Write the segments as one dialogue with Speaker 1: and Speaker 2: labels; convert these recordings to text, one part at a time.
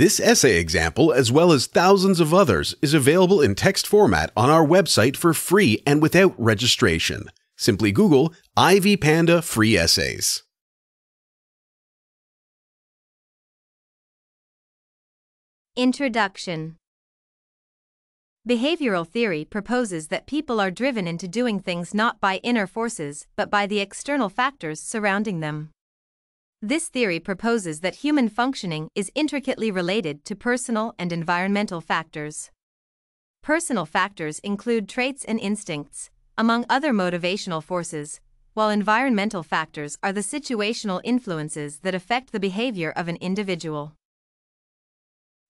Speaker 1: This essay example, as well as thousands of others, is available in text format on our website for free and without registration. Simply Google IvyPanda Free Essays.
Speaker 2: Introduction Behavioral theory proposes that people are driven into doing things not by inner forces but by the external factors surrounding them. This theory proposes that human functioning is intricately related to personal and environmental factors. Personal factors include traits and instincts, among other motivational forces, while environmental factors are the situational influences that affect the behavior of an individual.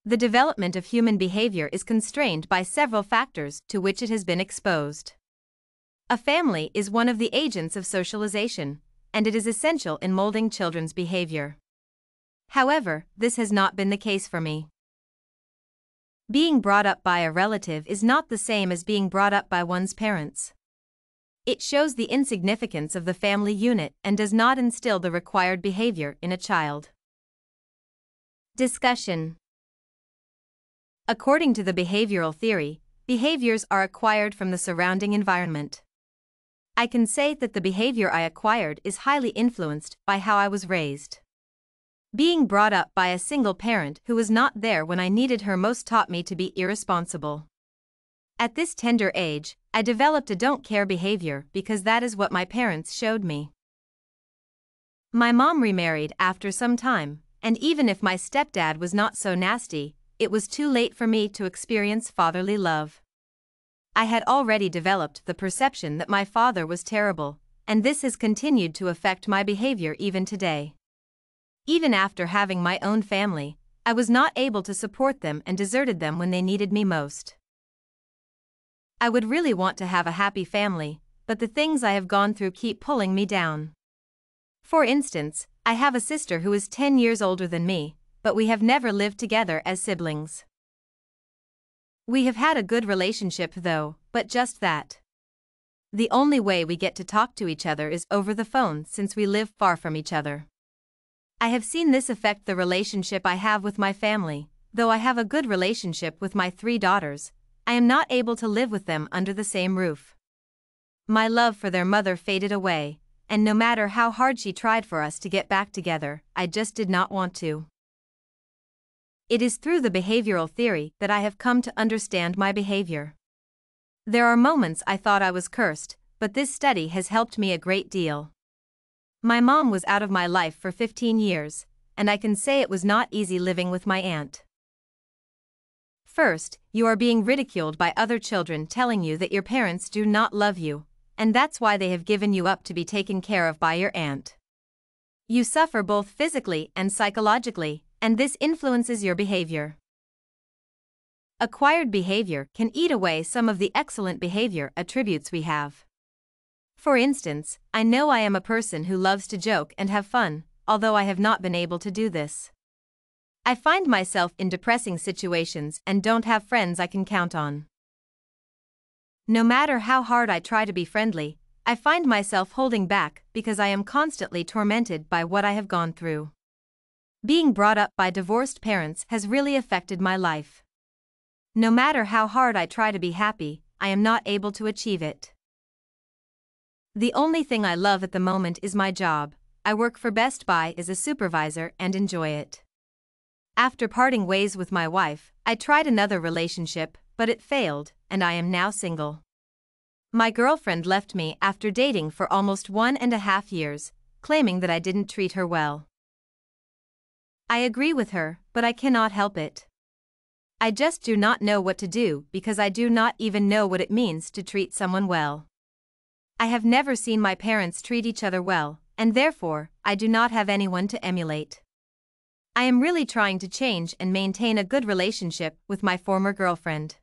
Speaker 2: The development of human behavior is constrained by several factors to which it has been exposed. A family is one of the agents of socialization, and it is essential in molding children's behavior. However, this has not been the case for me. Being brought up by a relative is not the same as being brought up by one's parents. It shows the insignificance of the family unit and does not instill the required behavior in a child. Discussion According to the behavioral theory, behaviors are acquired from the surrounding environment. I can say that the behavior I acquired is highly influenced by how I was raised. Being brought up by a single parent who was not there when I needed her most taught me to be irresponsible. At this tender age, I developed a don't care behavior because that is what my parents showed me. My mom remarried after some time, and even if my stepdad was not so nasty, it was too late for me to experience fatherly love. I had already developed the perception that my father was terrible, and this has continued to affect my behavior even today. Even after having my own family, I was not able to support them and deserted them when they needed me most. I would really want to have a happy family, but the things I have gone through keep pulling me down. For instance, I have a sister who is 10 years older than me, but we have never lived together as siblings. We have had a good relationship though, but just that. The only way we get to talk to each other is over the phone since we live far from each other. I have seen this affect the relationship I have with my family, though I have a good relationship with my three daughters, I am not able to live with them under the same roof. My love for their mother faded away, and no matter how hard she tried for us to get back together, I just did not want to. It is through the behavioral theory that I have come to understand my behavior. There are moments I thought I was cursed, but this study has helped me a great deal. My mom was out of my life for 15 years, and I can say it was not easy living with my aunt. First, you are being ridiculed by other children telling you that your parents do not love you, and that's why they have given you up to be taken care of by your aunt. You suffer both physically and psychologically, and this influences your behavior. Acquired behavior can eat away some of the excellent behavior attributes we have. For instance, I know I am a person who loves to joke and have fun, although I have not been able to do this. I find myself in depressing situations and don't have friends I can count on. No matter how hard I try to be friendly, I find myself holding back because I am constantly tormented by what I have gone through. Being brought up by divorced parents has really affected my life. No matter how hard I try to be happy, I am not able to achieve it. The only thing I love at the moment is my job. I work for Best Buy as a supervisor and enjoy it. After parting ways with my wife, I tried another relationship, but it failed, and I am now single. My girlfriend left me after dating for almost one and a half years, claiming that I didn't treat her well. I agree with her, but I cannot help it. I just do not know what to do because I do not even know what it means to treat someone well. I have never seen my parents treat each other well, and therefore, I do not have anyone to emulate. I am really trying to change and maintain a good relationship with my former girlfriend.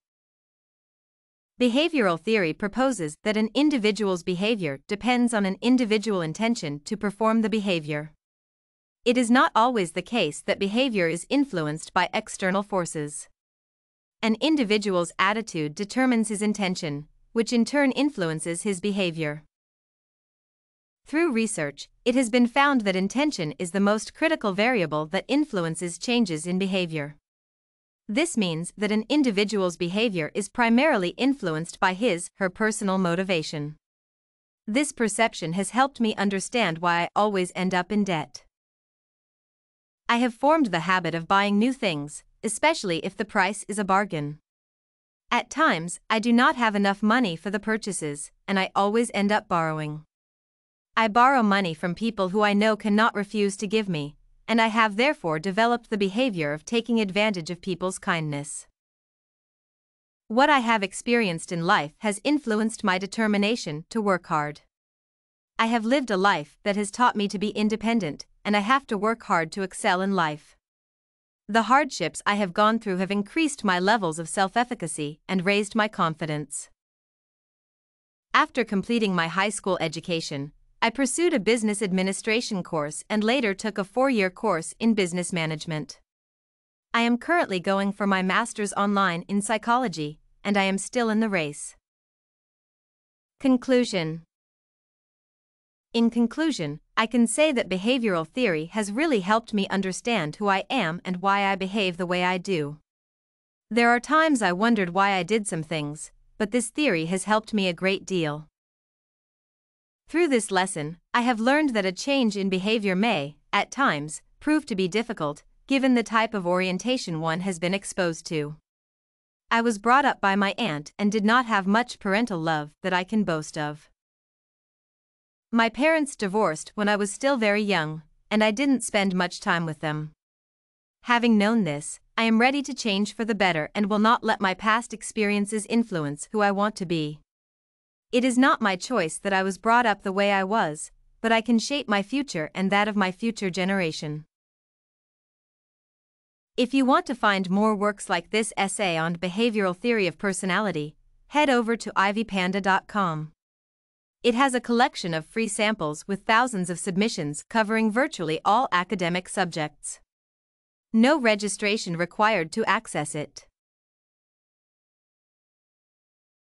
Speaker 2: Behavioral theory proposes that an individual's behavior depends on an individual intention to perform the behavior. It is not always the case that behavior is influenced by external forces. An individual's attitude determines his intention, which in turn influences his behavior. Through research, it has been found that intention is the most critical variable that influences changes in behavior. This means that an individual's behavior is primarily influenced by his, her personal motivation. This perception has helped me understand why I always end up in debt. I have formed the habit of buying new things, especially if the price is a bargain. At times, I do not have enough money for the purchases, and I always end up borrowing. I borrow money from people who I know cannot refuse to give me, and I have therefore developed the behavior of taking advantage of people's kindness. What I have experienced in life has influenced my determination to work hard. I have lived a life that has taught me to be independent, and I have to work hard to excel in life. The hardships I have gone through have increased my levels of self efficacy and raised my confidence. After completing my high school education, I pursued a business administration course and later took a four year course in business management. I am currently going for my master's online in psychology, and I am still in the race. Conclusion In conclusion, I can say that behavioral theory has really helped me understand who I am and why I behave the way I do. There are times I wondered why I did some things, but this theory has helped me a great deal. Through this lesson, I have learned that a change in behavior may, at times, prove to be difficult, given the type of orientation one has been exposed to. I was brought up by my aunt and did not have much parental love that I can boast of. My parents divorced when I was still very young, and I didn't spend much time with them. Having known this, I am ready to change for the better and will not let my past experiences influence who I want to be. It is not my choice that I was brought up the way I was, but I can shape my future and that of my future generation. If you want to find more works like this essay on behavioral theory of personality, head over to ivypanda.com. It has a collection of free samples with thousands of submissions covering virtually all academic subjects. No registration required to access it.